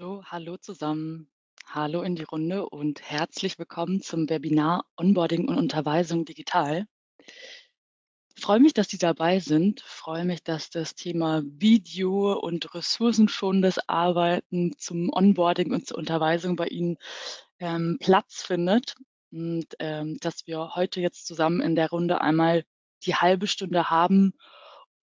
So, hallo zusammen. Hallo in die Runde und herzlich willkommen zum Webinar Onboarding und Unterweisung digital. Ich freue mich, dass Sie dabei sind. Ich freue mich, dass das Thema Video und ressourcenschonendes Arbeiten zum Onboarding und zur Unterweisung bei Ihnen ähm, Platz findet und ähm, dass wir heute jetzt zusammen in der Runde einmal die halbe Stunde haben,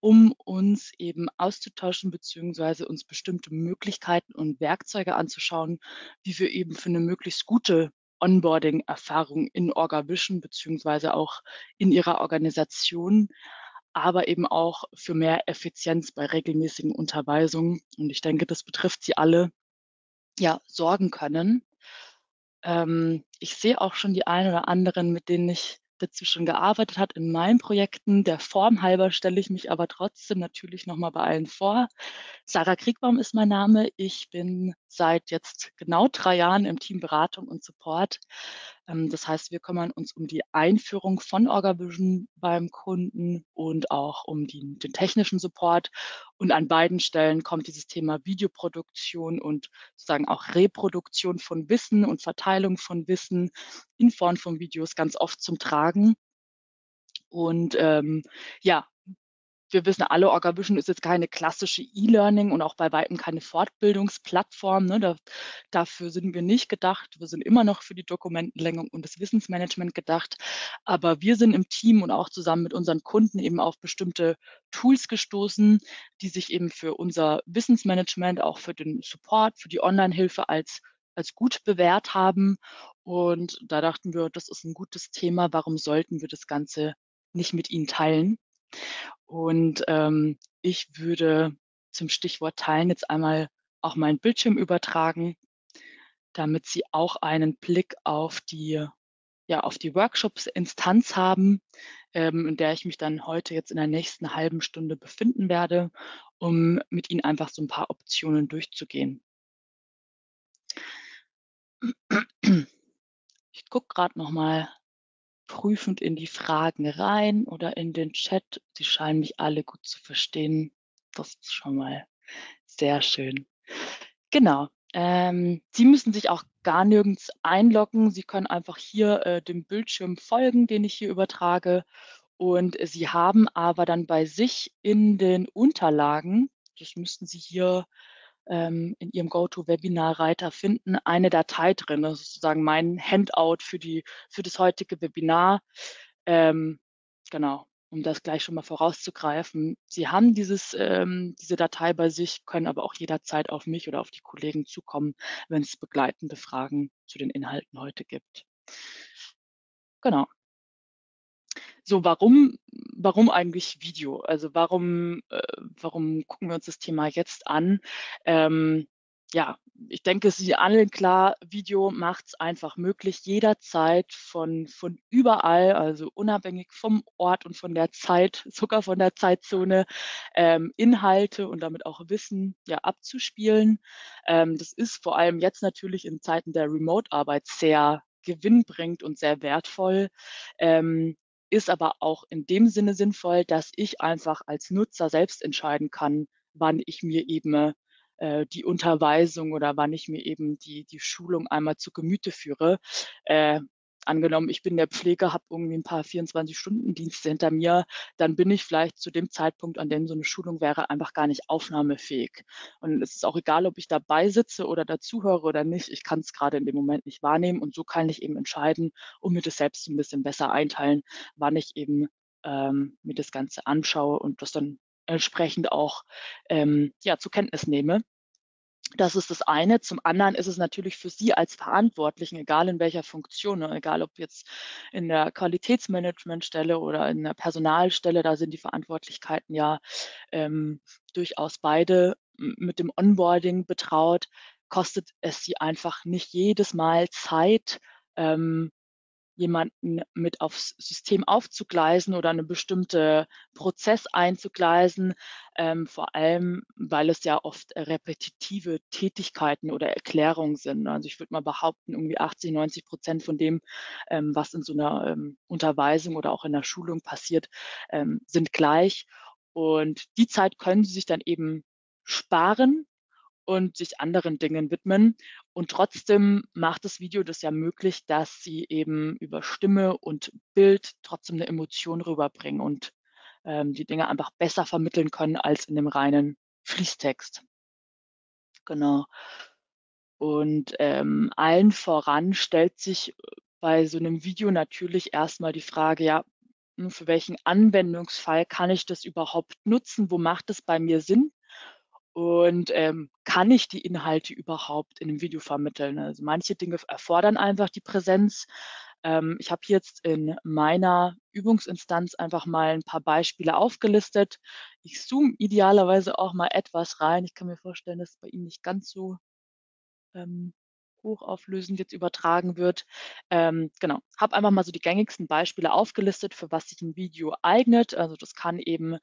um uns eben auszutauschen beziehungsweise uns bestimmte Möglichkeiten und Werkzeuge anzuschauen, wie wir eben für eine möglichst gute Onboarding-Erfahrung in OrgaVision beziehungsweise auch in ihrer Organisation, aber eben auch für mehr Effizienz bei regelmäßigen Unterweisungen. Und ich denke, das betrifft Sie alle, ja, sorgen können. Ähm, ich sehe auch schon die einen oder anderen, mit denen ich dazu schon gearbeitet hat in meinen Projekten. Der Form halber stelle ich mich aber trotzdem natürlich nochmal bei allen vor. Sarah Kriegbaum ist mein Name. Ich bin seit jetzt genau drei Jahren im Team Beratung und Support. Ähm, das heißt, wir kümmern uns um die Einführung von OrgaVision beim Kunden und auch um die, den technischen Support. Und an beiden Stellen kommt dieses Thema Videoproduktion und sozusagen auch Reproduktion von Wissen und Verteilung von Wissen in Form von Videos ganz oft zum Tragen. Und ähm, ja, wir wissen alle, OrgaVision ist jetzt keine klassische E-Learning und auch bei weitem keine Fortbildungsplattform. Ne? Da, dafür sind wir nicht gedacht. Wir sind immer noch für die Dokumentenlängung und das Wissensmanagement gedacht. Aber wir sind im Team und auch zusammen mit unseren Kunden eben auf bestimmte Tools gestoßen, die sich eben für unser Wissensmanagement, auch für den Support, für die Online-Hilfe als als gut bewährt haben. Und da dachten wir, das ist ein gutes Thema. Warum sollten wir das Ganze nicht mit Ihnen teilen? Und ähm, ich würde zum Stichwort Teilen jetzt einmal auch meinen Bildschirm übertragen, damit Sie auch einen Blick auf die, ja, auf die Workshops-Instanz haben, ähm, in der ich mich dann heute jetzt in der nächsten halben Stunde befinden werde, um mit Ihnen einfach so ein paar Optionen durchzugehen. Ich gucke gerade noch mal prüfend in die Fragen rein oder in den Chat. Sie scheinen mich alle gut zu verstehen. Das ist schon mal sehr schön. Genau. Ähm, Sie müssen sich auch gar nirgends einloggen. Sie können einfach hier äh, dem Bildschirm folgen, den ich hier übertrage. Und Sie haben aber dann bei sich in den Unterlagen, das müssten Sie hier ähm, in Ihrem GoToWebinar-Reiter finden, eine Datei drin. Das ist sozusagen mein Handout für, die, für das heutige Webinar. Ähm, genau, um das gleich schon mal vorauszugreifen. Sie haben dieses, ähm, diese Datei bei sich, können aber auch jederzeit auf mich oder auf die Kollegen zukommen, wenn es begleitende Fragen zu den Inhalten heute gibt. Genau. So, warum, warum eigentlich Video? Also warum, äh, warum gucken wir uns das Thema jetzt an? Ähm, ja, ich denke, es ist allen klar, Video macht es einfach möglich, jederzeit von, von überall, also unabhängig vom Ort und von der Zeit, sogar von der Zeitzone, ähm, Inhalte und damit auch Wissen ja, abzuspielen. Ähm, das ist vor allem jetzt natürlich in Zeiten der Remote-Arbeit sehr gewinnbringend und sehr wertvoll. Ähm, ist aber auch in dem Sinne sinnvoll, dass ich einfach als Nutzer selbst entscheiden kann, wann ich mir eben äh, die Unterweisung oder wann ich mir eben die, die Schulung einmal zu Gemüte führe. Äh, angenommen, ich bin der Pfleger, habe irgendwie ein paar 24-Stunden-Dienste hinter mir, dann bin ich vielleicht zu dem Zeitpunkt, an dem so eine Schulung wäre, einfach gar nicht aufnahmefähig. Und es ist auch egal, ob ich dabei sitze oder dazuhöre oder nicht. Ich kann es gerade in dem Moment nicht wahrnehmen und so kann ich eben entscheiden und mir das selbst ein bisschen besser einteilen, wann ich eben ähm, mir das Ganze anschaue und das dann entsprechend auch ähm, ja, zur Kenntnis nehme. Das ist das eine. Zum anderen ist es natürlich für Sie als Verantwortlichen, egal in welcher Funktion, ne, egal ob jetzt in der Qualitätsmanagementstelle oder in der Personalstelle, da sind die Verantwortlichkeiten ja ähm, durchaus beide mit dem Onboarding betraut, kostet es Sie einfach nicht jedes Mal Zeit, ähm, jemanden mit aufs System aufzugleisen oder eine bestimmte Prozess einzugleisen, ähm, vor allem, weil es ja oft repetitive Tätigkeiten oder Erklärungen sind. Also ich würde mal behaupten, irgendwie 80, 90 Prozent von dem, ähm, was in so einer ähm, Unterweisung oder auch in der Schulung passiert, ähm, sind gleich. Und die Zeit können Sie sich dann eben sparen und sich anderen Dingen widmen. Und trotzdem macht das Video das ja möglich, dass sie eben über Stimme und Bild trotzdem eine Emotion rüberbringen und ähm, die Dinge einfach besser vermitteln können als in dem reinen Fließtext. Genau. Und ähm, allen voran stellt sich bei so einem Video natürlich erstmal die Frage, ja, hm, für welchen Anwendungsfall kann ich das überhaupt nutzen? Wo macht es bei mir Sinn? Und ähm, kann ich die Inhalte überhaupt in einem Video vermitteln? Also manche Dinge erfordern einfach die Präsenz. Ähm, ich habe jetzt in meiner Übungsinstanz einfach mal ein paar Beispiele aufgelistet. Ich zoome idealerweise auch mal etwas rein. Ich kann mir vorstellen, dass es bei Ihnen nicht ganz so ähm, hochauflösend jetzt übertragen wird. Ähm, genau, habe einfach mal so die gängigsten Beispiele aufgelistet, für was sich ein Video eignet. Also das kann eben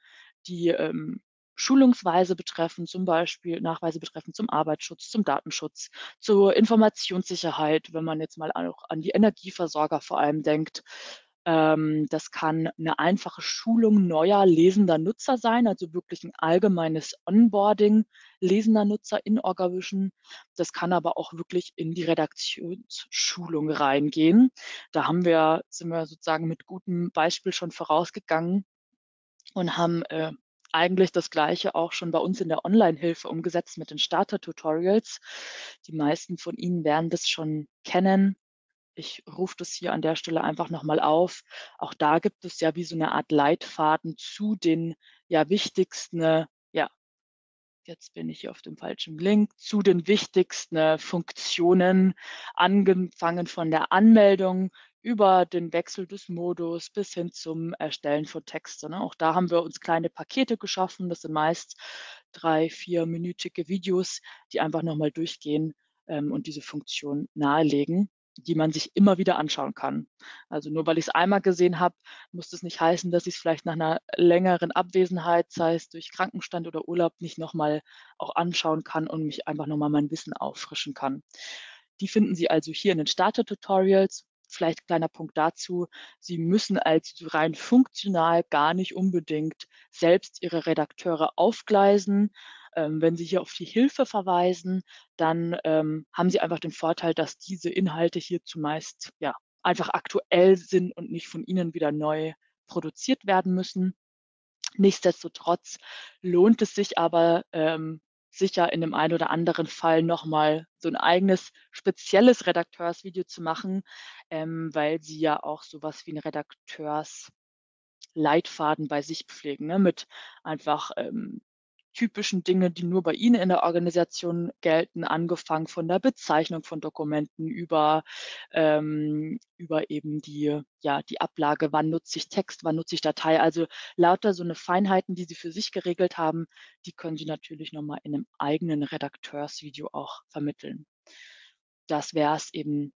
die ähm, Schulungsweise betreffen, zum Beispiel Nachweise betreffen zum Arbeitsschutz, zum Datenschutz, zur Informationssicherheit, wenn man jetzt mal auch an die Energieversorger vor allem denkt. Ähm, das kann eine einfache Schulung neuer lesender Nutzer sein, also wirklich ein allgemeines Onboarding lesender Nutzer in Orgavision. Das kann aber auch wirklich in die Redaktionsschulung reingehen. Da haben wir, sind wir sozusagen mit gutem Beispiel schon vorausgegangen und haben äh, eigentlich das Gleiche auch schon bei uns in der Online-Hilfe umgesetzt mit den Starter-Tutorials. Die meisten von Ihnen werden das schon kennen. Ich rufe das hier an der Stelle einfach nochmal auf. Auch da gibt es ja wie so eine Art Leitfaden zu den ja wichtigsten, ja, jetzt bin ich hier auf dem falschen Link, zu den wichtigsten Funktionen, angefangen von der Anmeldung über den Wechsel des Modus bis hin zum Erstellen von Texten. Ne? Auch da haben wir uns kleine Pakete geschaffen. Das sind meist drei, vierminütige Videos, die einfach nochmal durchgehen ähm, und diese Funktion nahelegen die man sich immer wieder anschauen kann. Also nur weil ich es einmal gesehen habe, muss das nicht heißen, dass ich es vielleicht nach einer längeren Abwesenheit, sei es durch Krankenstand oder Urlaub, nicht nochmal auch anschauen kann und mich einfach nochmal mein Wissen auffrischen kann. Die finden Sie also hier in den Starter-Tutorials. Vielleicht kleiner Punkt dazu. Sie müssen als rein funktional gar nicht unbedingt selbst Ihre Redakteure aufgleisen. Ähm, wenn Sie hier auf die Hilfe verweisen, dann ähm, haben Sie einfach den Vorteil, dass diese Inhalte hier zumeist ja, einfach aktuell sind und nicht von Ihnen wieder neu produziert werden müssen. Nichtsdestotrotz lohnt es sich aber ähm, sicher in dem einen oder anderen Fall nochmal so ein eigenes spezielles Redakteursvideo zu machen, ähm, weil sie ja auch sowas wie ein Redakteursleitfaden bei sich pflegen, ne, mit einfach ähm, typischen Dinge, die nur bei Ihnen in der Organisation gelten, angefangen von der Bezeichnung von Dokumenten über, ähm, über eben die, ja, die Ablage, wann nutze ich Text, wann nutze ich Datei. Also lauter so eine Feinheiten, die Sie für sich geregelt haben, die können Sie natürlich nochmal in einem eigenen Redakteursvideo auch vermitteln. Das wäre es eben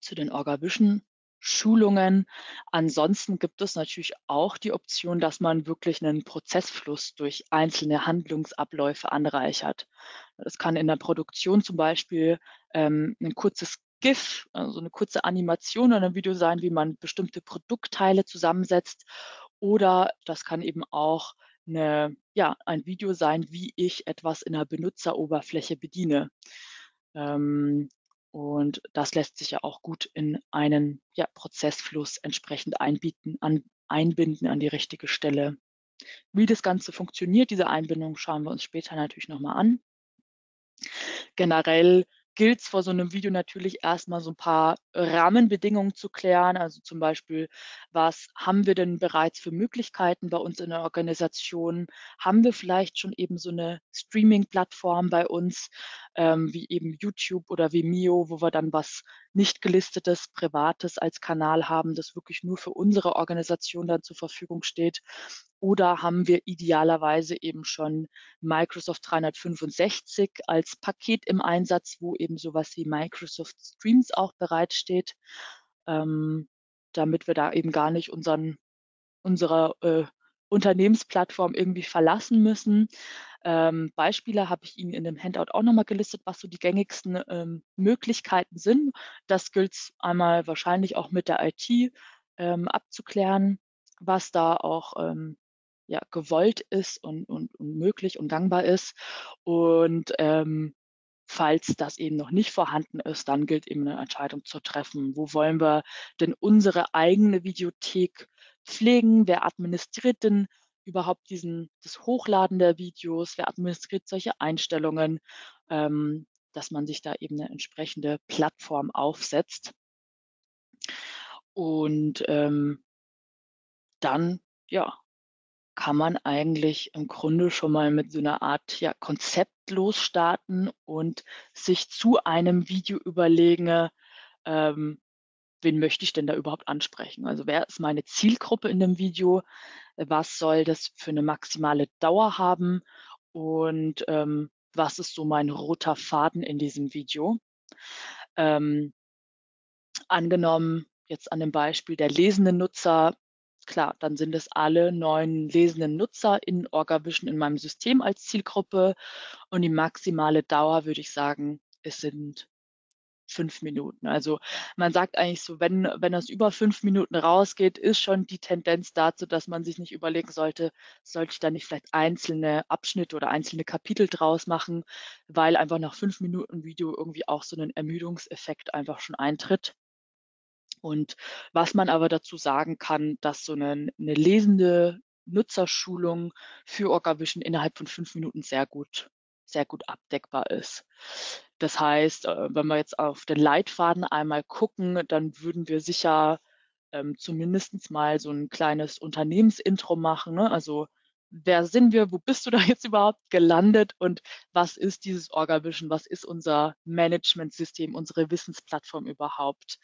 zu den Orgavision Schulungen. Ansonsten gibt es natürlich auch die Option, dass man wirklich einen Prozessfluss durch einzelne Handlungsabläufe anreichert. Das kann in der Produktion zum Beispiel ähm, ein kurzes GIF, also eine kurze Animation oder ein Video sein, wie man bestimmte Produktteile zusammensetzt. Oder das kann eben auch eine, ja, ein Video sein, wie ich etwas in der Benutzeroberfläche bediene. Ähm, und das lässt sich ja auch gut in einen ja, Prozessfluss entsprechend einbieten, an, einbinden an die richtige Stelle. Wie das Ganze funktioniert, diese Einbindung, schauen wir uns später natürlich nochmal an. Generell gilt es vor so einem Video natürlich erstmal so ein paar Rahmenbedingungen zu klären. Also zum Beispiel, was haben wir denn bereits für Möglichkeiten bei uns in der Organisation? Haben wir vielleicht schon eben so eine Streaming-Plattform bei uns, ähm, wie eben YouTube oder Vimeo, wo wir dann was nicht gelistetes, privates als Kanal haben, das wirklich nur für unsere Organisation dann zur Verfügung steht? Oder haben wir idealerweise eben schon Microsoft 365 als Paket im Einsatz, wo eben sowas wie Microsoft Streams auch bereitsteht, ähm, damit wir da eben gar nicht unseren, unsere äh, Unternehmensplattform irgendwie verlassen müssen. Ähm, Beispiele habe ich Ihnen in dem Handout auch nochmal gelistet, was so die gängigsten ähm, Möglichkeiten sind. Das gilt es einmal wahrscheinlich auch mit der IT ähm, abzuklären, was da auch ähm, ja, gewollt ist und, und, und möglich und gangbar ist. Und ähm, falls das eben noch nicht vorhanden ist, dann gilt eben eine Entscheidung zu treffen. Wo wollen wir denn unsere eigene Videothek pflegen? Wer administriert denn überhaupt diesen, das Hochladen der Videos? Wer administriert solche Einstellungen? Ähm, dass man sich da eben eine entsprechende Plattform aufsetzt. Und ähm, dann, ja, kann man eigentlich im Grunde schon mal mit so einer Art ja, Konzept losstarten und sich zu einem Video überlegen, ähm, wen möchte ich denn da überhaupt ansprechen? Also wer ist meine Zielgruppe in dem Video? Was soll das für eine maximale Dauer haben? Und ähm, was ist so mein roter Faden in diesem Video? Ähm, angenommen, jetzt an dem Beispiel der lesenden Nutzer, klar, dann sind es alle neun lesenden Nutzer in OrgaVision in meinem System als Zielgruppe und die maximale Dauer würde ich sagen, es sind fünf Minuten. Also man sagt eigentlich so, wenn, wenn das über fünf Minuten rausgeht, ist schon die Tendenz dazu, dass man sich nicht überlegen sollte, sollte ich da nicht vielleicht einzelne Abschnitte oder einzelne Kapitel draus machen, weil einfach nach fünf Minuten Video irgendwie auch so ein Ermüdungseffekt einfach schon eintritt. Und was man aber dazu sagen kann, dass so eine, eine lesende Nutzerschulung für OrgaVision innerhalb von fünf Minuten sehr gut, sehr gut abdeckbar ist. Das heißt, äh, wenn wir jetzt auf den Leitfaden einmal gucken, dann würden wir sicher ähm, zumindest mal so ein kleines Unternehmensintro machen. Ne? Also wer sind wir, wo bist du da jetzt überhaupt gelandet und was ist dieses OrgaVision, was ist unser Managementsystem, unsere Wissensplattform überhaupt.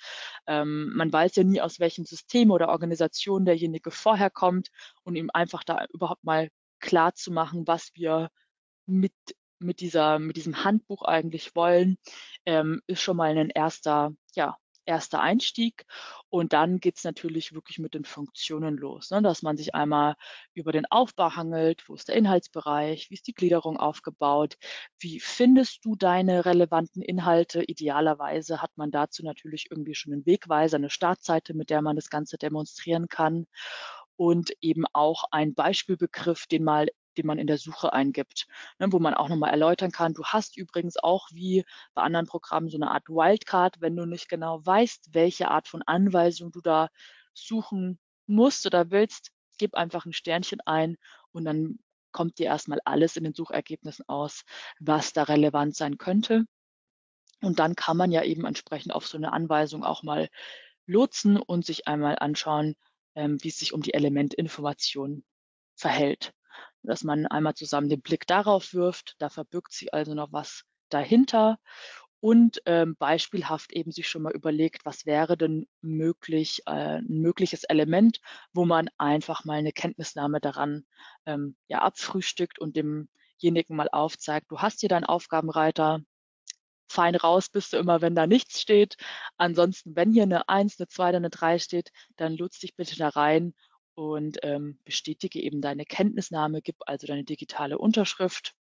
Ähm, man weiß ja nie, aus welchem System oder Organisation derjenige vorher kommt und ihm einfach da überhaupt mal klar zu machen, was wir mit mit, dieser, mit diesem Handbuch eigentlich wollen, ähm, ist schon mal ein erster, ja, erster Einstieg. Und dann geht's natürlich wirklich mit den Funktionen los, ne? dass man sich einmal über den Aufbau hangelt, wo ist der Inhaltsbereich, wie ist die Gliederung aufgebaut, wie findest du deine relevanten Inhalte. Idealerweise hat man dazu natürlich irgendwie schon einen Wegweiser, eine Startseite, mit der man das Ganze demonstrieren kann und eben auch ein Beispielbegriff, den mal den man in der Suche eingibt, ne, wo man auch nochmal erläutern kann. Du hast übrigens auch wie bei anderen Programmen so eine Art Wildcard, wenn du nicht genau weißt, welche Art von Anweisung du da suchen musst oder willst, gib einfach ein Sternchen ein und dann kommt dir erstmal alles in den Suchergebnissen aus, was da relevant sein könnte. Und dann kann man ja eben entsprechend auf so eine Anweisung auch mal lotsen und sich einmal anschauen, ähm, wie es sich um die Elementinformation verhält dass man einmal zusammen den Blick darauf wirft. Da verbirgt sich also noch was dahinter und ähm, beispielhaft eben sich schon mal überlegt, was wäre denn möglich, äh, ein mögliches Element, wo man einfach mal eine Kenntnisnahme daran ähm, ja, abfrühstückt und demjenigen mal aufzeigt, du hast hier deinen Aufgabenreiter, fein raus bist du immer, wenn da nichts steht. Ansonsten, wenn hier eine 1, eine 2 oder eine 3 steht, dann lutz dich bitte da rein und ähm, bestätige eben deine Kenntnisnahme, gib also deine digitale Unterschrift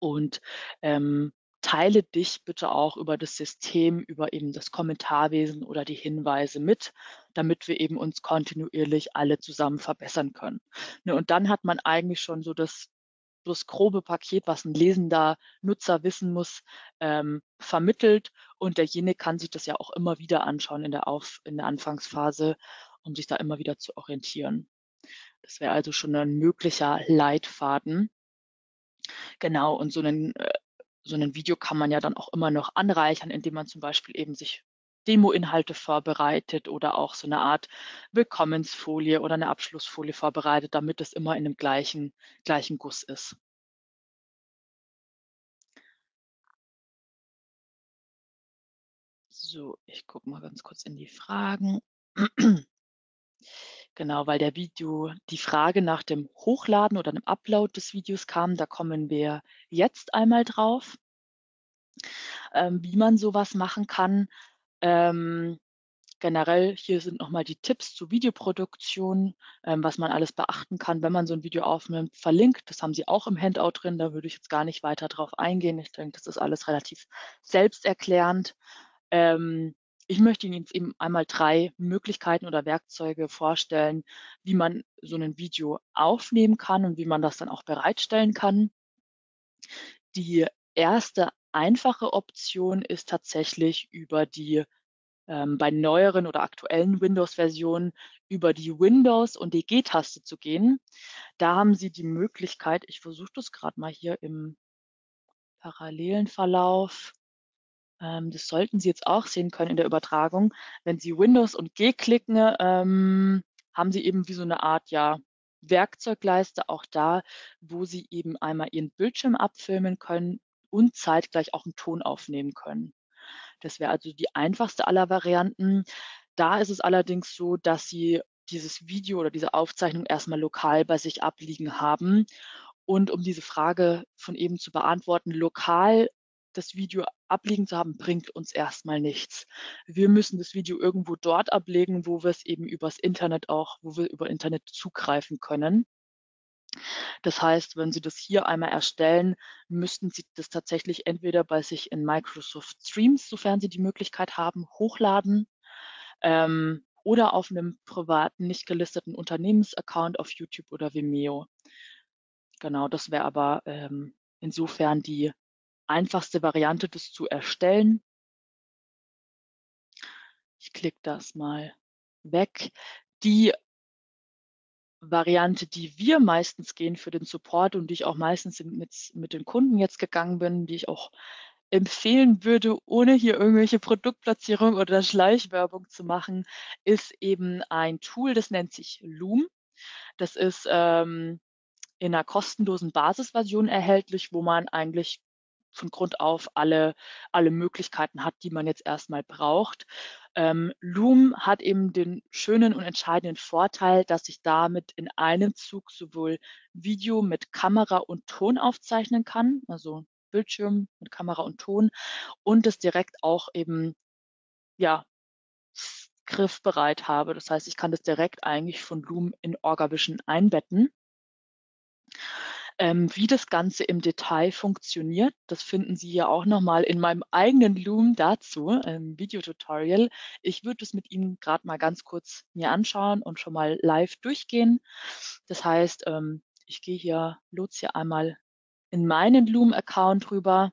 und ähm, teile dich bitte auch über das System, über eben das Kommentarwesen oder die Hinweise mit, damit wir eben uns kontinuierlich alle zusammen verbessern können. Ne, und dann hat man eigentlich schon so das, das grobe Paket, was ein lesender Nutzer wissen muss, ähm, vermittelt und derjenige kann sich das ja auch immer wieder anschauen in der, Auf, in der Anfangsphase um sich da immer wieder zu orientieren. Das wäre also schon ein möglicher Leitfaden. Genau, und so ein, äh, so ein Video kann man ja dann auch immer noch anreichern, indem man zum Beispiel eben sich Demo-Inhalte vorbereitet oder auch so eine Art Willkommensfolie oder eine Abschlussfolie vorbereitet, damit es immer in dem gleichen, gleichen Guss ist. So, ich gucke mal ganz kurz in die Fragen. Genau, weil der Video die Frage nach dem Hochladen oder dem Upload des Videos kam, da kommen wir jetzt einmal drauf, ähm, wie man sowas machen kann. Ähm, generell hier sind nochmal die Tipps zur Videoproduktion, ähm, was man alles beachten kann, wenn man so ein Video aufnimmt, verlinkt. Das haben Sie auch im Handout drin, da würde ich jetzt gar nicht weiter drauf eingehen. Ich denke, das ist alles relativ selbsterklärend. Ähm, ich möchte Ihnen jetzt eben einmal drei Möglichkeiten oder Werkzeuge vorstellen, wie man so ein Video aufnehmen kann und wie man das dann auch bereitstellen kann. Die erste einfache Option ist tatsächlich über die ähm, bei neueren oder aktuellen Windows-Versionen über die Windows- und die G-Taste zu gehen. Da haben Sie die Möglichkeit, ich versuche das gerade mal hier im parallelen Verlauf, das sollten Sie jetzt auch sehen können in der Übertragung. Wenn Sie Windows und G klicken, ähm, haben Sie eben wie so eine Art ja, Werkzeugleiste auch da, wo Sie eben einmal Ihren Bildschirm abfilmen können und zeitgleich auch einen Ton aufnehmen können. Das wäre also die einfachste aller Varianten. Da ist es allerdings so, dass Sie dieses Video oder diese Aufzeichnung erstmal lokal bei sich abliegen haben. Und um diese Frage von eben zu beantworten, lokal das Video abliegen zu haben, bringt uns erstmal nichts. Wir müssen das Video irgendwo dort ablegen, wo wir es eben übers Internet auch, wo wir über Internet zugreifen können. Das heißt, wenn Sie das hier einmal erstellen, müssten Sie das tatsächlich entweder bei sich in Microsoft Streams, sofern Sie die Möglichkeit haben, hochladen ähm, oder auf einem privaten, nicht gelisteten Unternehmensaccount auf YouTube oder Vimeo. Genau, das wäre aber ähm, insofern die einfachste Variante, das zu erstellen. Ich klicke das mal weg. Die Variante, die wir meistens gehen für den Support und die ich auch meistens mit, mit den Kunden jetzt gegangen bin, die ich auch empfehlen würde, ohne hier irgendwelche Produktplatzierung oder Schleichwerbung zu machen, ist eben ein Tool, das nennt sich Loom. Das ist ähm, in einer kostenlosen Basisversion erhältlich, wo man eigentlich von Grund auf alle, alle Möglichkeiten hat, die man jetzt erstmal braucht. Ähm, Loom hat eben den schönen und entscheidenden Vorteil, dass ich damit in einem Zug sowohl Video mit Kamera und Ton aufzeichnen kann, also Bildschirm mit Kamera und Ton und es direkt auch eben ja griffbereit habe. Das heißt, ich kann das direkt eigentlich von Loom in OrgaVision einbetten. Ähm, wie das Ganze im Detail funktioniert, das finden Sie ja auch nochmal in meinem eigenen Loom dazu, im Videotutorial. Ich würde es mit Ihnen gerade mal ganz kurz mir anschauen und schon mal live durchgehen. Das heißt, ähm, ich gehe hier, lotse hier einmal in meinen Loom-Account rüber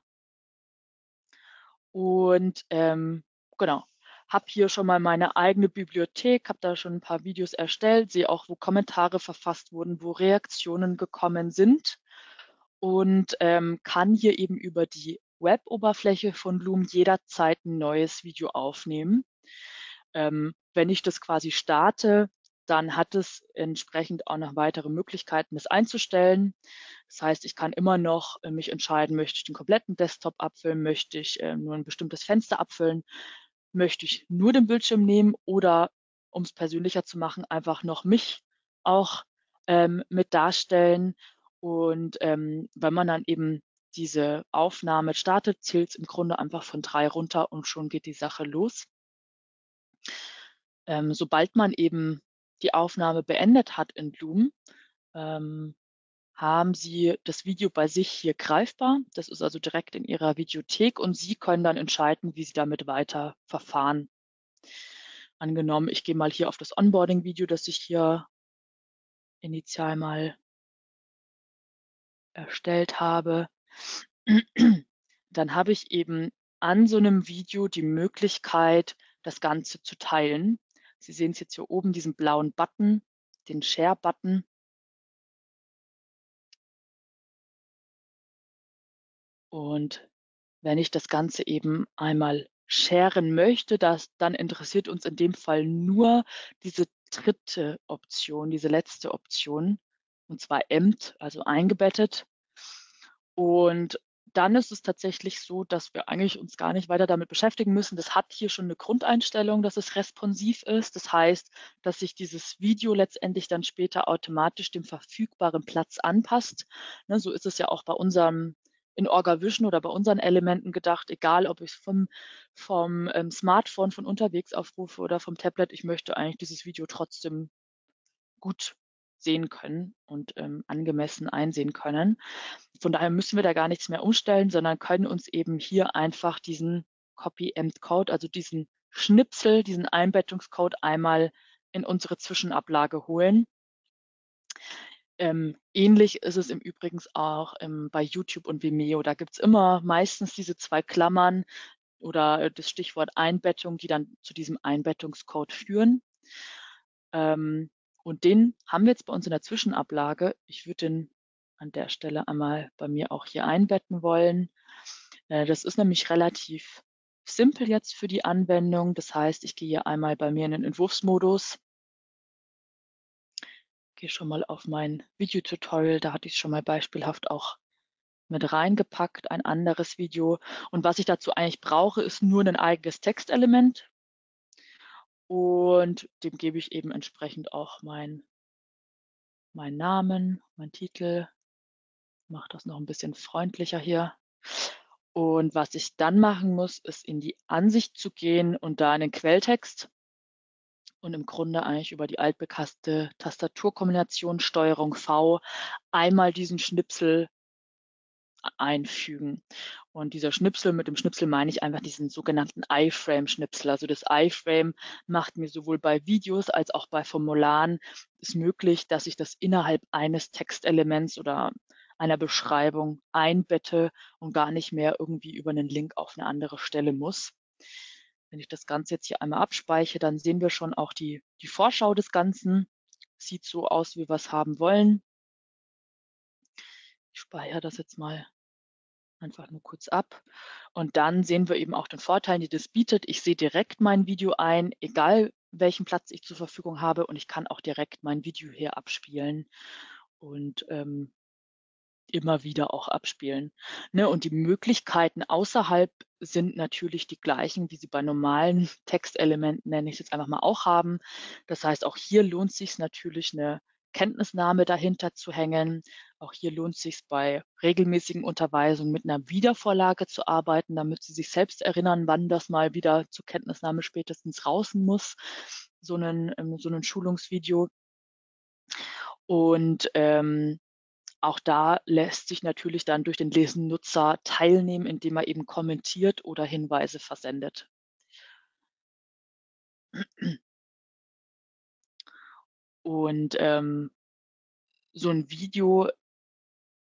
und ähm, genau, habe hier schon mal meine eigene Bibliothek, habe da schon ein paar Videos erstellt, sehe auch, wo Kommentare verfasst wurden, wo Reaktionen gekommen sind und ähm, kann hier eben über die Web-Oberfläche von Loom jederzeit ein neues Video aufnehmen. Ähm, wenn ich das quasi starte, dann hat es entsprechend auch noch weitere Möglichkeiten, das einzustellen. Das heißt, ich kann immer noch äh, mich entscheiden, möchte ich den kompletten Desktop abfüllen, möchte ich äh, nur ein bestimmtes Fenster abfüllen möchte ich nur den Bildschirm nehmen oder, um es persönlicher zu machen, einfach noch mich auch ähm, mit darstellen. Und ähm, wenn man dann eben diese Aufnahme startet, zählt es im Grunde einfach von drei runter und schon geht die Sache los. Ähm, sobald man eben die Aufnahme beendet hat in Loom, ähm, haben Sie das Video bei sich hier greifbar. Das ist also direkt in Ihrer Videothek und Sie können dann entscheiden, wie Sie damit weiter verfahren. Angenommen, ich gehe mal hier auf das Onboarding-Video, das ich hier initial mal erstellt habe. Dann habe ich eben an so einem Video die Möglichkeit, das Ganze zu teilen. Sie sehen es jetzt hier oben, diesen blauen Button, den Share-Button. Und wenn ich das Ganze eben einmal sharen möchte, das, dann interessiert uns in dem Fall nur diese dritte Option, diese letzte Option, und zwar empt, also eingebettet. Und dann ist es tatsächlich so, dass wir eigentlich uns gar nicht weiter damit beschäftigen müssen. Das hat hier schon eine Grundeinstellung, dass es responsiv ist. Das heißt, dass sich dieses Video letztendlich dann später automatisch dem verfügbaren Platz anpasst. Ne, so ist es ja auch bei unserem in OrgaVision oder bei unseren Elementen gedacht, egal ob ich vom, vom ähm, Smartphone von unterwegs aufrufe oder vom Tablet, ich möchte eigentlich dieses Video trotzdem gut sehen können und ähm, angemessen einsehen können. Von daher müssen wir da gar nichts mehr umstellen, sondern können uns eben hier einfach diesen Copy-Empt-Code, also diesen Schnipsel, diesen Einbettungscode einmal in unsere Zwischenablage holen. Ähm, ähnlich ist es im Übrigen auch ähm, bei YouTube und Vimeo. Da gibt es immer meistens diese zwei Klammern oder das Stichwort Einbettung, die dann zu diesem Einbettungscode führen. Ähm, und den haben wir jetzt bei uns in der Zwischenablage. Ich würde den an der Stelle einmal bei mir auch hier einbetten wollen. Äh, das ist nämlich relativ simpel jetzt für die Anwendung. Das heißt, ich gehe hier einmal bei mir in den Entwurfsmodus, gehe schon mal auf mein Videotutorial, da hatte ich schon mal beispielhaft auch mit reingepackt, ein anderes Video. Und was ich dazu eigentlich brauche, ist nur ein eigenes Textelement. Und dem gebe ich eben entsprechend auch mein, meinen Namen, mein Titel. Mache das noch ein bisschen freundlicher hier. Und was ich dann machen muss, ist in die Ansicht zu gehen und da in den Quelltext und im Grunde eigentlich über die altbekannte Tastaturkombination Steuerung V einmal diesen Schnipsel einfügen. Und dieser Schnipsel, mit dem Schnipsel meine ich einfach diesen sogenannten iFrame-Schnipsel. Also das iFrame macht mir sowohl bei Videos als auch bei Formularen es möglich, dass ich das innerhalb eines Textelements oder einer Beschreibung einbette und gar nicht mehr irgendwie über einen Link auf eine andere Stelle muss. Wenn ich das Ganze jetzt hier einmal abspeichere, dann sehen wir schon auch die, die Vorschau des Ganzen. Sieht so aus, wie wir es haben wollen. Ich speichere das jetzt mal einfach nur kurz ab. Und dann sehen wir eben auch den Vorteil, die das bietet. Ich sehe direkt mein Video ein, egal welchen Platz ich zur Verfügung habe. Und ich kann auch direkt mein Video hier abspielen und ähm, immer wieder auch abspielen. Ne? Und die Möglichkeiten außerhalb sind natürlich die gleichen, wie sie bei normalen Textelementen, nenne ich es jetzt einfach mal, auch haben. Das heißt, auch hier lohnt es sich natürlich eine Kenntnisnahme dahinter zu hängen. Auch hier lohnt es sich bei regelmäßigen Unterweisungen mit einer Wiedervorlage zu arbeiten, damit Sie sich selbst erinnern, wann das mal wieder zur Kenntnisnahme spätestens raus muss, so ein, ähm, so ein Schulungsvideo. Und ähm, auch da lässt sich natürlich dann durch den Lesennutzer teilnehmen, indem er eben kommentiert oder Hinweise versendet. Und ähm, so ein Video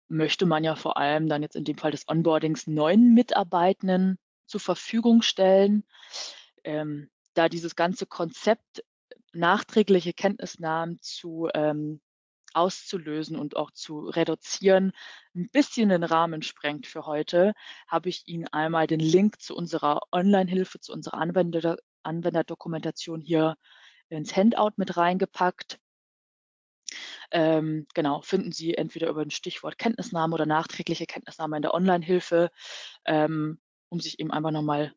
möchte man ja vor allem dann jetzt in dem Fall des Onboardings neuen Mitarbeitenden zur Verfügung stellen. Ähm, da dieses ganze Konzept nachträgliche Kenntnisnahmen zu ähm, auszulösen und auch zu reduzieren, ein bisschen den Rahmen sprengt für heute, habe ich Ihnen einmal den Link zu unserer Online-Hilfe, zu unserer Anwender Anwenderdokumentation hier ins Handout mit reingepackt. Ähm, genau, finden Sie entweder über ein Stichwort Kenntnisnahme oder nachträgliche Kenntnisnahme in der Online-Hilfe, ähm, um sich eben einfach nochmal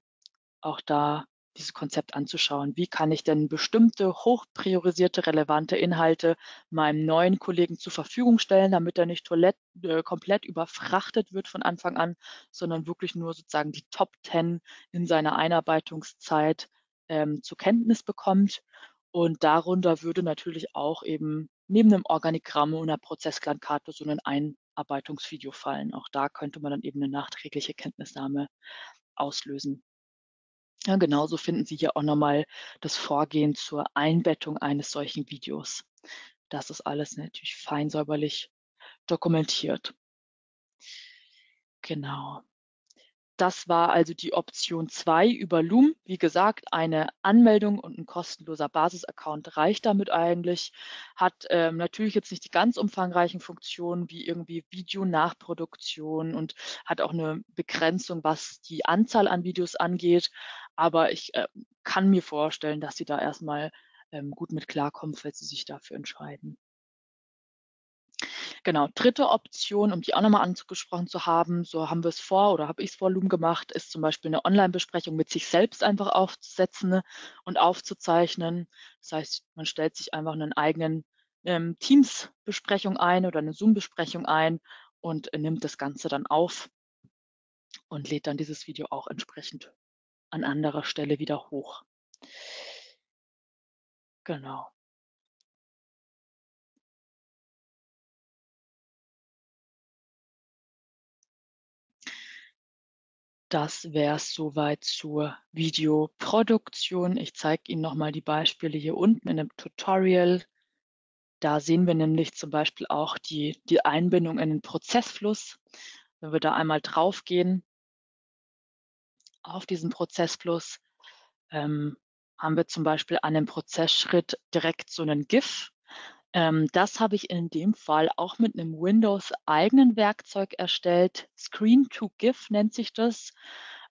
auch da dieses Konzept anzuschauen. Wie kann ich denn bestimmte hochpriorisierte, relevante Inhalte meinem neuen Kollegen zur Verfügung stellen, damit er nicht toilett, äh, komplett überfrachtet wird von Anfang an, sondern wirklich nur sozusagen die Top 10 in seiner Einarbeitungszeit ähm, zur Kenntnis bekommt. Und darunter würde natürlich auch eben neben einem Organigramm und einer Prozesslandkarte so ein Einarbeitungsvideo fallen. Auch da könnte man dann eben eine nachträgliche Kenntnisnahme auslösen. Ja, genauso finden Sie hier auch nochmal das Vorgehen zur Einbettung eines solchen Videos. Das ist alles natürlich fein säuberlich dokumentiert. Genau. Das war also die Option 2 über Loom. Wie gesagt, eine Anmeldung und ein kostenloser Basisaccount reicht damit eigentlich. Hat ähm, natürlich jetzt nicht die ganz umfangreichen Funktionen wie irgendwie Video-Nachproduktion und hat auch eine Begrenzung, was die Anzahl an Videos angeht. Aber ich äh, kann mir vorstellen, dass Sie da erstmal ähm, gut mit klarkommen, falls Sie sich dafür entscheiden. Genau, dritte Option, um die auch nochmal angesprochen zu haben, so haben wir es vor oder habe ich es vor Loom gemacht, ist zum Beispiel eine Online-Besprechung mit sich selbst einfach aufzusetzen ne, und aufzuzeichnen. Das heißt, man stellt sich einfach einen eigenen ähm, Teams-Besprechung ein oder eine Zoom-Besprechung ein und äh, nimmt das Ganze dann auf und lädt dann dieses Video auch entsprechend an anderer Stelle wieder hoch. Genau. Das wäre es soweit zur Videoproduktion. Ich zeige Ihnen nochmal die Beispiele hier unten in dem Tutorial. Da sehen wir nämlich zum Beispiel auch die, die Einbindung in den Prozessfluss. Wenn wir da einmal drauf gehen auf diesen Prozessfluss, ähm, haben wir zum Beispiel an dem Prozessschritt direkt so einen GIF. Ähm, das habe ich in dem Fall auch mit einem Windows-eigenen Werkzeug erstellt. Screen to GIF nennt sich das.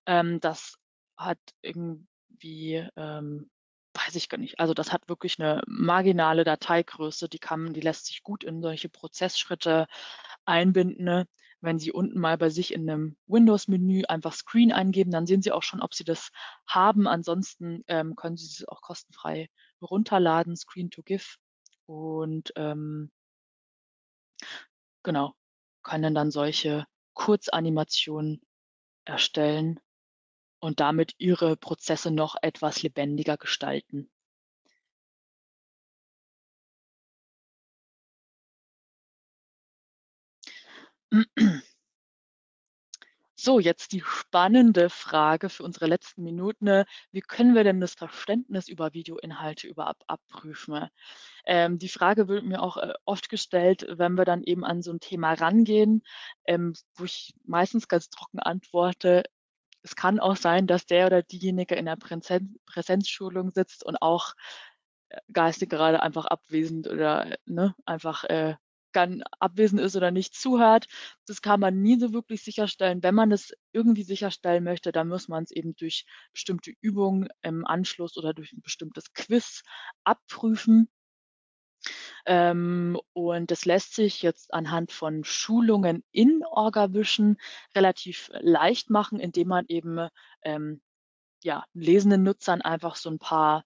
Ähm, das hat irgendwie, ähm, weiß ich gar nicht, also das hat wirklich eine marginale Dateigröße, die kann, die lässt sich gut in solche Prozessschritte einbinden. Ne? Wenn Sie unten mal bei sich in einem Windows-Menü einfach Screen eingeben, dann sehen Sie auch schon, ob Sie das haben. Ansonsten ähm, können Sie es auch kostenfrei runterladen, Screen to GIF. Und ähm, genau, können dann solche Kurzanimationen erstellen und damit Ihre Prozesse noch etwas lebendiger gestalten. So, jetzt die spannende Frage für unsere letzten Minuten. Wie können wir denn das Verständnis über Videoinhalte überhaupt abprüfen? Ähm, die Frage wird mir auch äh, oft gestellt, wenn wir dann eben an so ein Thema rangehen, ähm, wo ich meistens ganz trocken antworte, es kann auch sein, dass der oder diejenige in der Präsenz Präsenzschulung sitzt und auch äh, geistig gerade einfach abwesend oder ne, einfach äh, ganz abwesend ist oder nicht zuhört. Das kann man nie so wirklich sicherstellen. Wenn man es irgendwie sicherstellen möchte, dann muss man es eben durch bestimmte Übungen im Anschluss oder durch ein bestimmtes Quiz abprüfen. Ähm, und das lässt sich jetzt anhand von Schulungen in Orgavision relativ leicht machen, indem man eben ähm, ja, lesenden Nutzern einfach so ein paar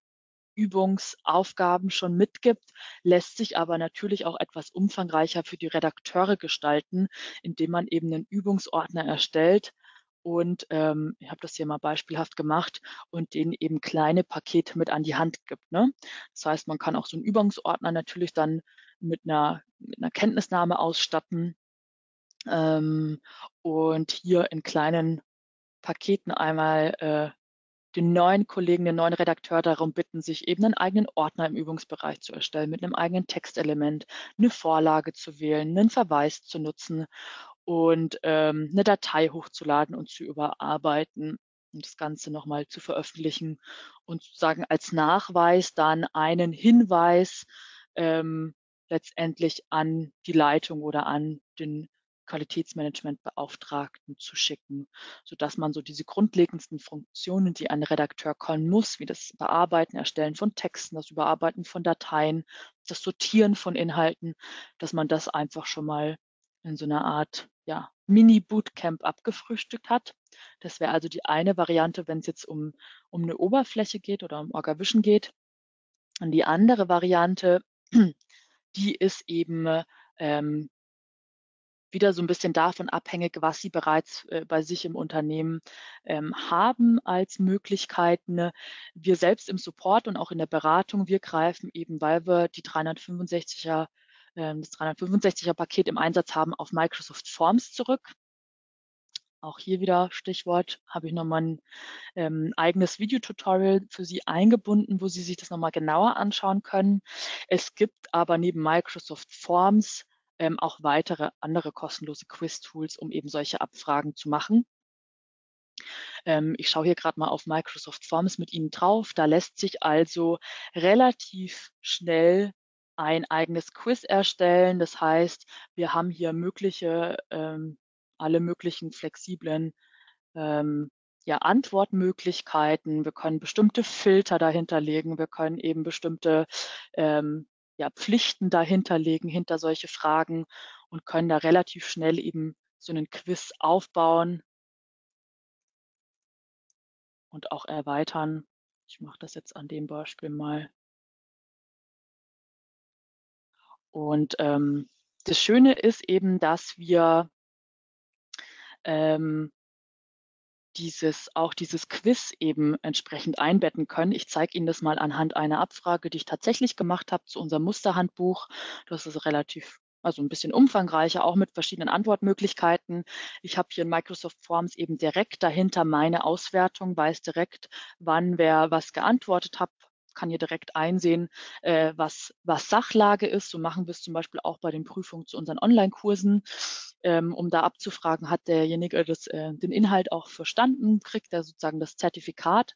Übungsaufgaben schon mitgibt, lässt sich aber natürlich auch etwas umfangreicher für die Redakteure gestalten, indem man eben einen Übungsordner erstellt und ähm, ich habe das hier mal beispielhaft gemacht und denen eben kleine Pakete mit an die Hand gibt. Ne? Das heißt, man kann auch so einen Übungsordner natürlich dann mit einer, mit einer Kenntnisnahme ausstatten ähm, und hier in kleinen Paketen einmal äh, den neuen Kollegen, den neuen Redakteur darum bitten, sich eben einen eigenen Ordner im Übungsbereich zu erstellen, mit einem eigenen Textelement, eine Vorlage zu wählen, einen Verweis zu nutzen und ähm, eine Datei hochzuladen und zu überarbeiten und das Ganze nochmal zu veröffentlichen und sozusagen als Nachweis dann einen Hinweis ähm, letztendlich an die Leitung oder an den Qualitätsmanagementbeauftragten zu schicken, sodass man so diese grundlegendsten Funktionen, die ein Redakteur können muss, wie das Bearbeiten, Erstellen von Texten, das Überarbeiten von Dateien, das Sortieren von Inhalten, dass man das einfach schon mal in so einer Art ja, Mini-Bootcamp abgefrühstückt hat. Das wäre also die eine Variante, wenn es jetzt um, um eine Oberfläche geht oder um Orgavision geht. Und die andere Variante, die ist eben ähm, wieder so ein bisschen davon abhängig, was Sie bereits äh, bei sich im Unternehmen ähm, haben als Möglichkeiten. Wir selbst im Support und auch in der Beratung, wir greifen eben, weil wir die 365er, äh, das 365er Paket im Einsatz haben, auf Microsoft Forms zurück. Auch hier wieder Stichwort, habe ich nochmal ein ähm, eigenes Videotutorial für Sie eingebunden, wo Sie sich das nochmal genauer anschauen können. Es gibt aber neben Microsoft Forms ähm, auch weitere andere kostenlose Quiz-Tools, um eben solche Abfragen zu machen. Ähm, ich schaue hier gerade mal auf Microsoft Forms mit Ihnen drauf. Da lässt sich also relativ schnell ein eigenes Quiz erstellen. Das heißt, wir haben hier mögliche, ähm, alle möglichen flexiblen ähm, ja, Antwortmöglichkeiten. Wir können bestimmte Filter dahinterlegen. Wir können eben bestimmte ähm, ja, Pflichten dahinter legen, hinter solche Fragen und können da relativ schnell eben so einen Quiz aufbauen und auch erweitern. Ich mache das jetzt an dem Beispiel mal. Und ähm, das Schöne ist eben, dass wir ähm, dieses, auch dieses Quiz eben entsprechend einbetten können. Ich zeige Ihnen das mal anhand einer Abfrage, die ich tatsächlich gemacht habe zu unserem Musterhandbuch. Das ist relativ also ein bisschen umfangreicher, auch mit verschiedenen Antwortmöglichkeiten. Ich habe hier in Microsoft Forms eben direkt dahinter meine Auswertung, weiß direkt, wann wer was geantwortet hat, kann hier direkt einsehen, äh, was, was Sachlage ist. So machen wir es zum Beispiel auch bei den Prüfungen zu unseren Online-Kursen, ähm, um da abzufragen, hat derjenige das, äh, den Inhalt auch verstanden, kriegt er sozusagen das Zertifikat.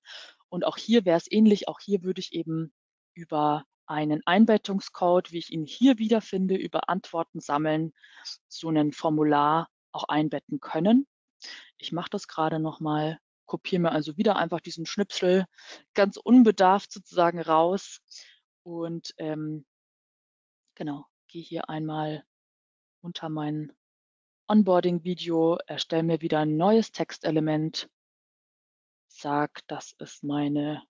Und auch hier wäre es ähnlich. Auch hier würde ich eben über einen Einbettungscode, wie ich ihn hier wiederfinde, über Antworten sammeln, so ein Formular auch einbetten können. Ich mache das gerade nochmal, kopiere mir also wieder einfach diesen Schnipsel ganz unbedarft sozusagen raus und ähm, genau, gehe hier einmal unter mein Onboarding-Video, erstelle mir wieder ein neues Textelement, sage, das ist meine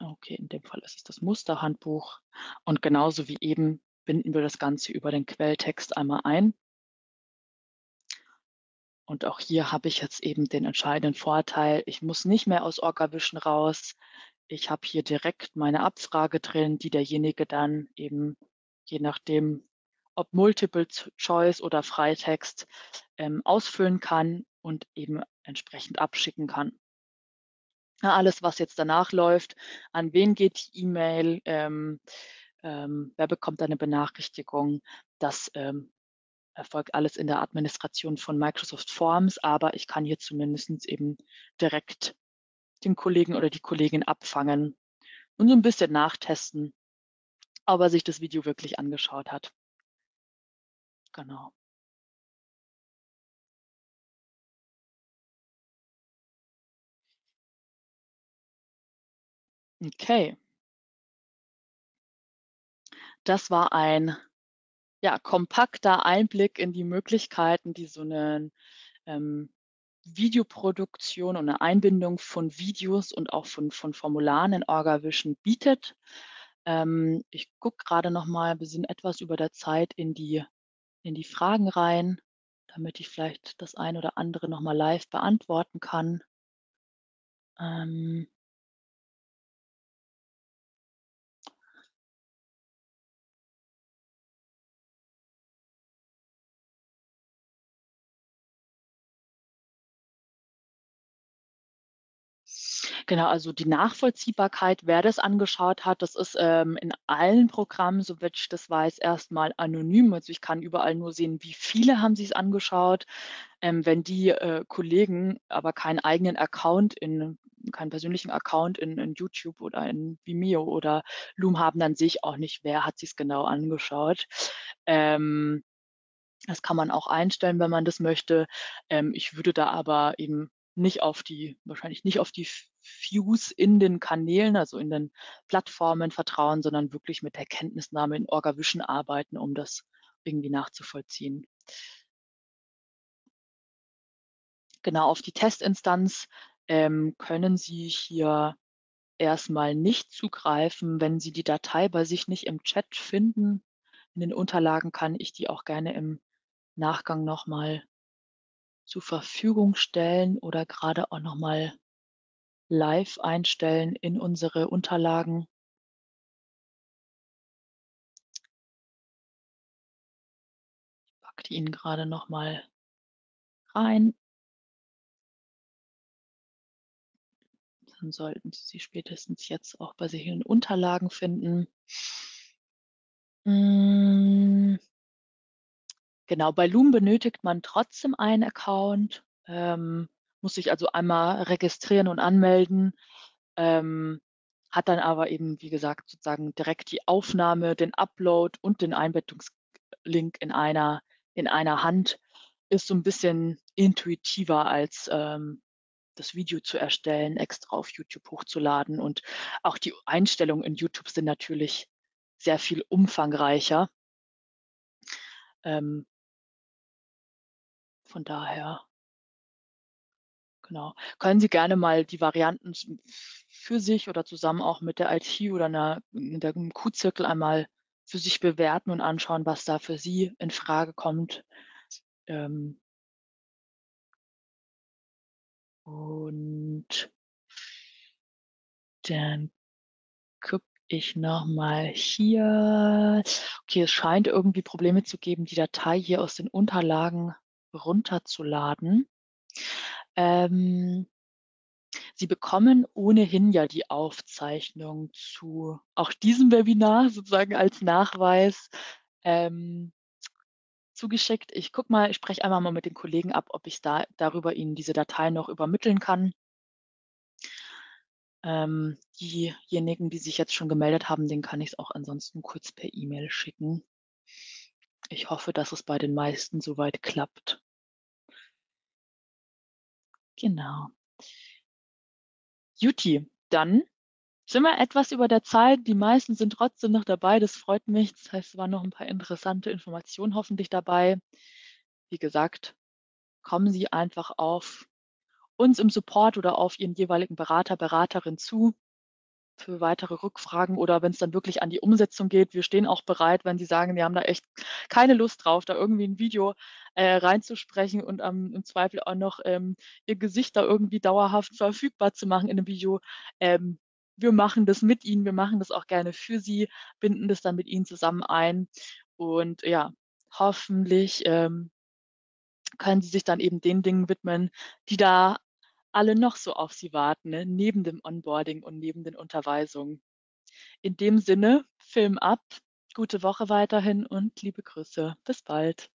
Okay, in dem Fall ist es das Musterhandbuch. Und genauso wie eben binden wir das Ganze über den Quelltext einmal ein. Und auch hier habe ich jetzt eben den entscheidenden Vorteil, ich muss nicht mehr aus OrgaVision raus. Ich habe hier direkt meine Abfrage drin, die derjenige dann eben, je nachdem, ob Multiple Choice oder Freitext, ähm, ausfüllen kann und eben entsprechend abschicken kann alles, was jetzt danach läuft, an wen geht die E-Mail, ähm, ähm, wer bekommt eine Benachrichtigung, das ähm, erfolgt alles in der Administration von Microsoft Forms, aber ich kann hier zumindest eben direkt den Kollegen oder die Kollegin abfangen und so ein bisschen nachtesten, ob er sich das Video wirklich angeschaut hat. Genau. Okay. Das war ein ja, kompakter Einblick in die Möglichkeiten, die so eine ähm, Videoproduktion und eine Einbindung von Videos und auch von, von Formularen in OrgaVision bietet. Ähm, ich gucke gerade noch mal, wir sind etwas über der Zeit in die, in die Fragen rein, damit ich vielleicht das ein oder andere noch mal live beantworten kann. Ähm, Genau, also die Nachvollziehbarkeit, wer das angeschaut hat, das ist ähm, in allen Programmen, soweit ich das weiß, erstmal anonym. Also ich kann überall nur sehen, wie viele haben sich es angeschaut. Ähm, wenn die äh, Kollegen aber keinen eigenen Account in keinen persönlichen Account in, in, YouTube oder in Vimeo oder Loom haben, dann sehe ich auch nicht, wer hat sich es genau angeschaut. Ähm, das kann man auch einstellen, wenn man das möchte. Ähm, ich würde da aber eben nicht auf die, wahrscheinlich nicht auf die Views in den Kanälen, also in den Plattformen vertrauen, sondern wirklich mit der Kenntnisnahme in OrgaVision arbeiten, um das irgendwie nachzuvollziehen. Genau auf die Testinstanz ähm, können Sie hier erstmal nicht zugreifen. Wenn Sie die Datei bei sich nicht im Chat finden, in den Unterlagen kann ich die auch gerne im Nachgang nochmal zur Verfügung stellen oder gerade auch nochmal live einstellen in unsere Unterlagen. Ich packe die Ihnen gerade nochmal rein. Dann sollten Sie sie spätestens jetzt auch bei sich in Unterlagen finden. Hm. Genau, bei Loom benötigt man trotzdem einen Account, ähm, muss sich also einmal registrieren und anmelden, ähm, hat dann aber eben, wie gesagt, sozusagen direkt die Aufnahme, den Upload und den Einbettungslink in einer, in einer Hand, ist so ein bisschen intuitiver als ähm, das Video zu erstellen, extra auf YouTube hochzuladen. Und auch die Einstellungen in YouTube sind natürlich sehr viel umfangreicher. Ähm, von daher, genau. Können Sie gerne mal die Varianten für sich oder zusammen auch mit der IT oder einer, mit dem Q-Zirkel einmal für sich bewerten und anschauen, was da für Sie in Frage kommt. Ähm und Dann gucke ich noch mal hier. Okay, es scheint irgendwie Probleme zu geben, die Datei hier aus den Unterlagen runterzuladen. Ähm, Sie bekommen ohnehin ja die Aufzeichnung zu auch diesem Webinar sozusagen als Nachweis, ähm, zugeschickt. Ich gucke mal ich spreche einmal mal mit den Kollegen ab, ob ich da darüber Ihnen diese Datei noch übermitteln kann. Ähm, diejenigen, die sich jetzt schon gemeldet haben, denen kann ich's auch ansonsten kurz per E-Mail schicken. Ich hoffe, dass es bei den meisten so weit klappt. Genau. Jutti, dann sind wir etwas über der Zeit. Die meisten sind trotzdem noch dabei. Das freut mich. Das heißt, es waren noch ein paar interessante Informationen hoffentlich dabei. Wie gesagt, kommen Sie einfach auf uns im Support oder auf Ihren jeweiligen Berater, Beraterin zu für weitere Rückfragen oder wenn es dann wirklich an die Umsetzung geht. Wir stehen auch bereit, wenn Sie sagen, wir haben da echt keine Lust drauf, da irgendwie ein Video äh, reinzusprechen und ähm, im Zweifel auch noch ähm, Ihr Gesicht da irgendwie dauerhaft verfügbar zu machen in einem Video. Ähm, wir machen das mit Ihnen, wir machen das auch gerne für Sie, binden das dann mit Ihnen zusammen ein und ja, hoffentlich ähm, können Sie sich dann eben den Dingen widmen, die da alle noch so auf Sie warten, ne, neben dem Onboarding und neben den Unterweisungen. In dem Sinne, Film ab, gute Woche weiterhin und liebe Grüße. Bis bald.